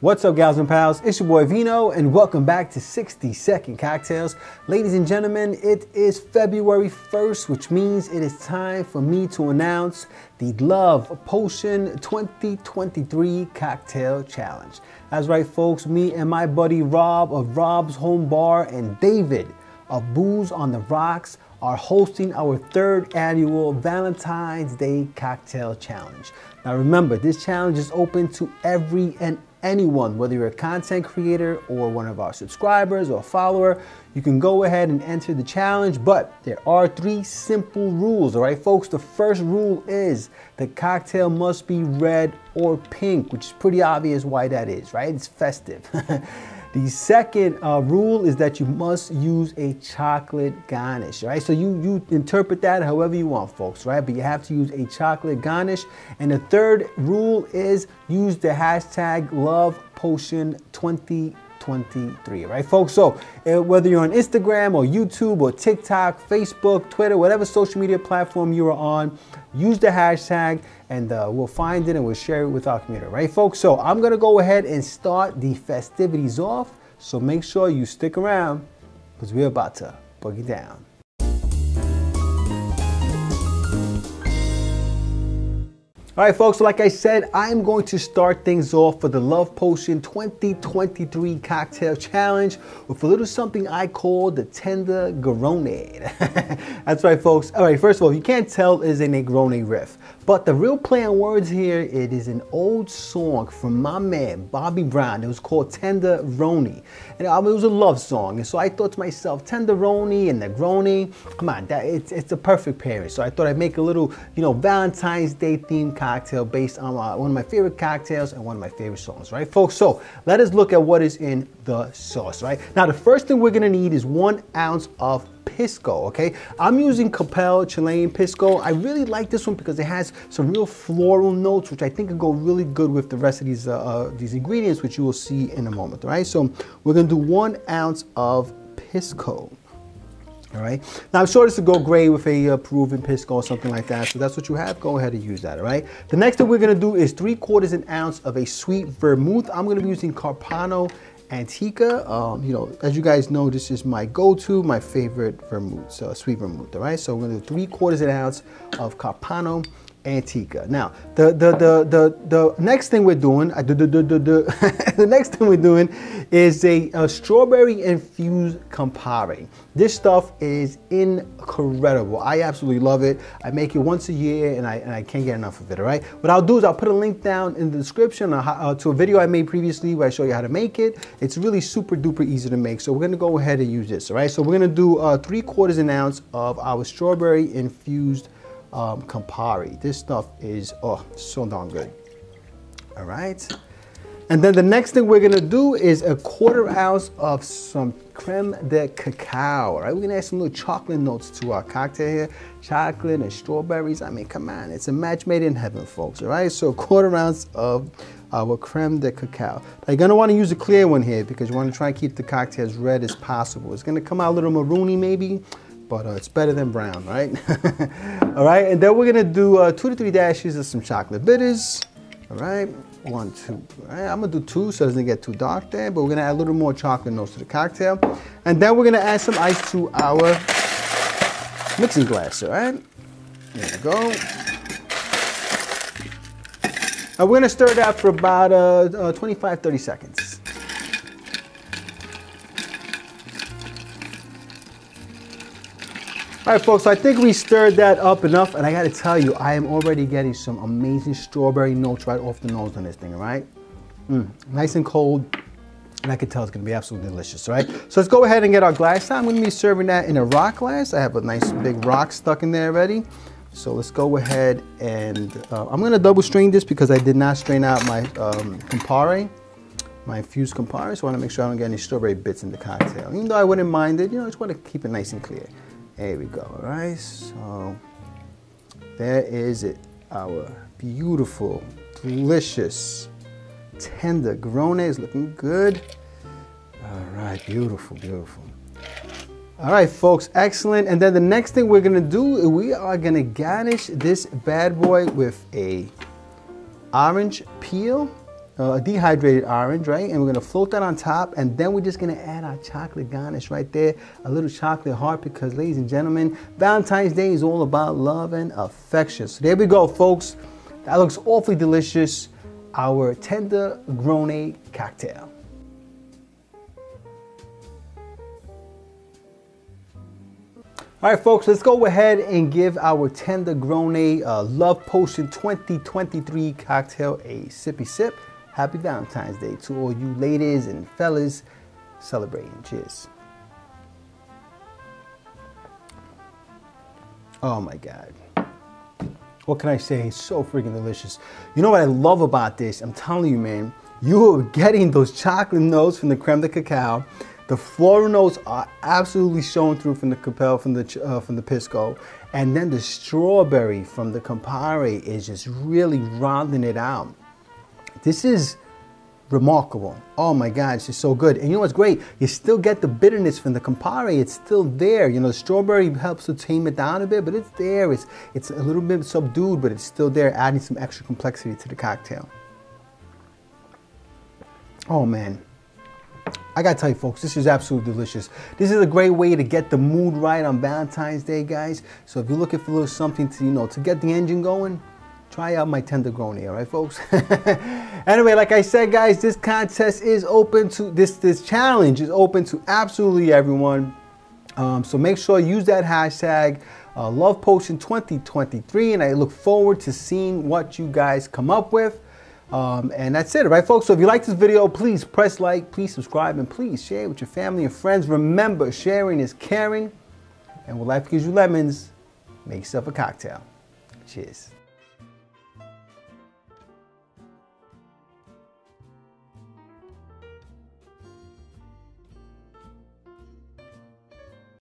What's up, gals and pals? It's your boy Vino, and welcome back to 60 Second Cocktails. Ladies and gentlemen, it is February 1st, which means it is time for me to announce the Love Potion 2023 Cocktail Challenge. That's right, folks, me and my buddy Rob of Rob's Home Bar and David of Booze on the Rocks are hosting our third annual Valentine's Day Cocktail Challenge. Now remember, this challenge is open to every and anyone, whether you're a content creator or one of our subscribers or a follower, you can go ahead and enter the challenge. But there are three simple rules, all right, folks? The first rule is the cocktail must be red or pink, which is pretty obvious why that is, right? It's festive. The second uh, rule is that you must use a chocolate garnish, right? So you, you interpret that however you want, folks, right? But you have to use a chocolate garnish. And the third rule is use the hashtag love potion 20 2023, right, folks? So, uh, whether you're on Instagram or YouTube or TikTok, Facebook, Twitter, whatever social media platform you are on, use the hashtag and uh, we'll find it and we'll share it with our community, right, folks? So, I'm gonna go ahead and start the festivities off. So, make sure you stick around because we're about to boogie down. All right, folks, like I said, I'm going to start things off for the Love Potion 2023 Cocktail Challenge with a little something I call the Tender Gronade. That's right, folks. All right, first of all, you can't tell is a Negroni riff, but the real play on words here, it is an old song from my man, Bobby Brown. It was called Tender Roni, And um, it was a love song. And so I thought to myself, Tender Roni and Negroni, come on, that, it's, it's a perfect pairing. So I thought I'd make a little, you know, Valentine's Day themed cocktail based on uh, one of my favorite cocktails and one of my favorite songs, right, folks? So let us look at what is in the sauce, right? Now, the first thing we're gonna need is one ounce of Pisco, okay? I'm using Capel Chilean Pisco. I really like this one because it has some real floral notes, which I think could go really good with the rest of these, uh, uh, these ingredients, which you will see in a moment, all right? So we're gonna do one ounce of Pisco. All right. Now I'm sure this would go great with a uh, Peruvian pisco or something like that. So that's what you have. Go ahead and use that. All right. The next thing we're gonna do is three quarters an ounce of a sweet vermouth. I'm gonna be using Carpano Antica. Um, you know, as you guys know, this is my go-to, my favorite vermouth, so sweet vermouth. All right. So we're gonna do three quarters an ounce of Carpano Antica. Now, the the the the, the next thing we're doing, uh, the, next thing we're doing is a, a, strawberry infused Campari. This stuff is incredible. I absolutely love it. I make it once a year, and I and I can't get enough of it. All right. What I'll do is I'll put a link down in the description uh, to a video I made previously where I show you how to make it. It's really super duper easy to make. So we're gonna go ahead and use this. All right. So we're gonna do uh, three quarters an ounce of our strawberry infused um, Campari. This stuff is, oh, so darn good. All right. And then the next thing we're gonna do is a quarter ounce of some creme de cacao. Right, we're gonna add some little chocolate notes to our cocktail here. Chocolate and strawberries. I mean, come on, it's a match made in heaven, folks. All right, so a quarter ounce of our creme de cacao. Now you're gonna wanna use a clear one here because you wanna try and keep the cocktail as red as possible. It's gonna come out a little maroony maybe, but uh, it's better than brown, right? all right, and then we're gonna do uh, two to three dashes of some chocolate bitters. All right, one, two. All right, I'm gonna do two so it doesn't get too dark there, but we're gonna add a little more chocolate notes to the cocktail. And then we're gonna add some ice to our mixing glass, all right? There we go. And we're gonna stir that for about uh, uh, 25, 30 seconds. All right, folks, so I think we stirred that up enough, and I gotta tell you, I am already getting some amazing strawberry notes right off the nose on this thing, all right? Mm, nice and cold, and I can tell it's gonna be absolutely delicious, all right? So let's go ahead and get our glass I'm gonna be serving that in a rock glass. I have a nice big rock stuck in there already. So let's go ahead and, uh, I'm gonna double strain this because I did not strain out my um, Campari, my infused Campari, so I wanna make sure I don't get any strawberry bits in the cocktail. Even though I wouldn't mind it, you know, I just wanna keep it nice and clear. There we go, all right? So there is it, our beautiful, delicious, Tendegroni is looking good. All right, beautiful, beautiful. All right, folks, excellent. And then the next thing we're gonna do, we are gonna garnish this bad boy with a orange peel uh, a dehydrated orange, right? And we're gonna float that on top, and then we're just gonna add our chocolate garnish right there, a little chocolate heart, because ladies and gentlemen, Valentine's Day is all about love and affection. So there we go, folks. That looks awfully delicious. Our tender Grone cocktail. All right, folks, let's go ahead and give our Tendegroni uh, Love Potion 2023 cocktail a sippy sip. Happy Valentine's Day to all you ladies and fellas celebrating. Cheers. Oh my God. What can I say? It's so freaking delicious. You know what I love about this? I'm telling you, man, you are getting those chocolate notes from the creme de cacao. The floral notes are absolutely shown through from the Capel, from the uh, from the Pisco, and then the strawberry from the Campari is just really rounding it out. This is remarkable. Oh my God, it's just so good. And you know what's great? You still get the bitterness from the Campari. It's still there. You know, the strawberry helps to tame it down a bit, but it's there. It's, it's a little bit subdued, but it's still there, adding some extra complexity to the cocktail. Oh man. I gotta tell you folks, this is absolutely delicious. This is a great way to get the mood right on Valentine's Day, guys. So if you're looking for a little something to, you know, to get the engine going, try out my Tendegroni, all right, folks? anyway, like I said, guys, this contest is open to, this, this challenge is open to absolutely everyone. Um, so make sure you use that hashtag uh, Love Potion 2023, and I look forward to seeing what you guys come up with. Um, and that's it, right, folks? So if you like this video, please press like, please subscribe, and please share with your family and friends. Remember, sharing is caring. And when life gives you lemons, make yourself a cocktail. Cheers.